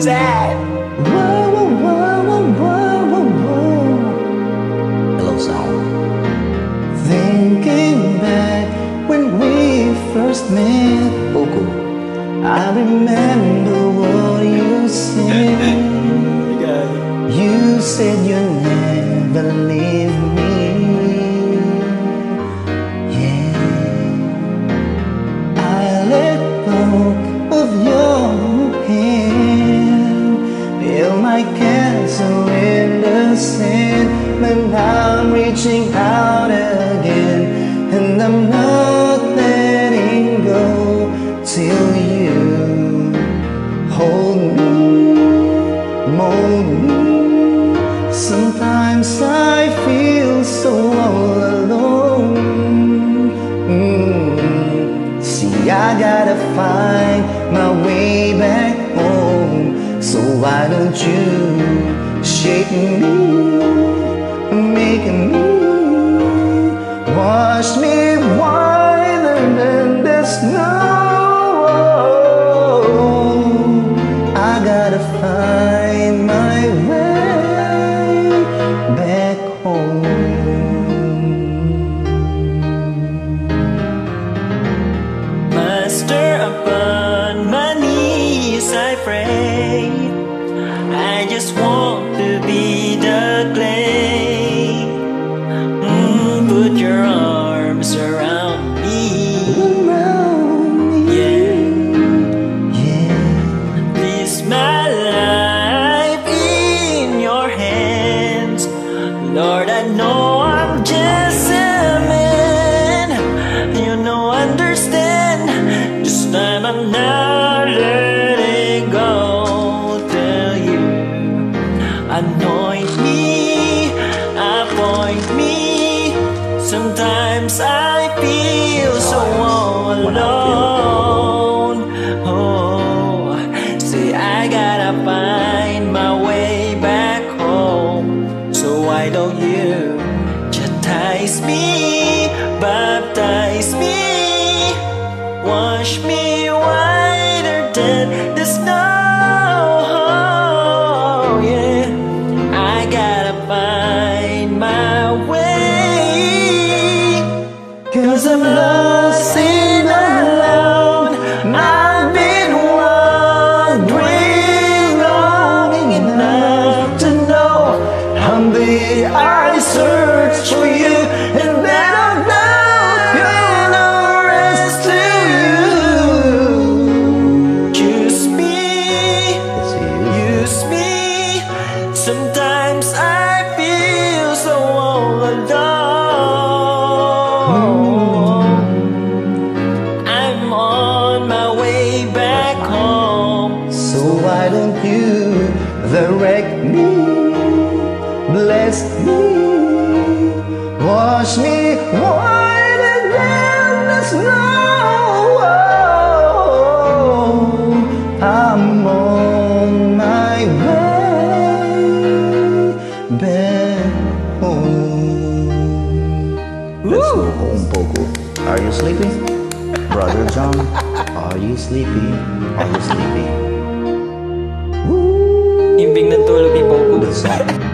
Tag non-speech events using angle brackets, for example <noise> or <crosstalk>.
sad. Whoa, whoa, whoa, whoa, whoa, whoa. Hello, sound. Thinking back when we first met, Poco. I remember what you said. <laughs> You said you'd never leave me. Castle in the sand, but I'm reaching out again, and I'm not letting go till you hold me, mold me. Sometimes I feel so all alone. Mm. See, I gotta find my way back home. So why don't you shake me, making me, wash me whiter than the snow? I gotta find my way back home. Master upon my knees I pray I just want to be the clay Sometimes I feel so all alone. Oh Say I gotta find my way back home. So why don't you Baptize me? Baptize me. Wash me Cause I'm lost and alone. I've been wandering long enough to know I'm the I search for you, and then I know you're the rest to you. Me. Use me. Sometimes direct me, bless me, wash me whiter than the snow? I'm on my way back home. Let's go home, Poco. Are you sleepy? <laughs> Brother John, are you sleepy? Are you sleepy? Imbing ng tulog, ipaw ko. sa